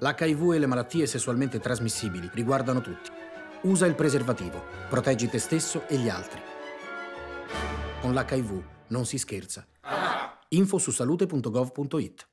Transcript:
L'HIV e le malattie sessualmente trasmissibili riguardano tutti. Usa il preservativo, proteggi te stesso e gli altri. Con l'HIV non si scherza. Info su salute.gov.it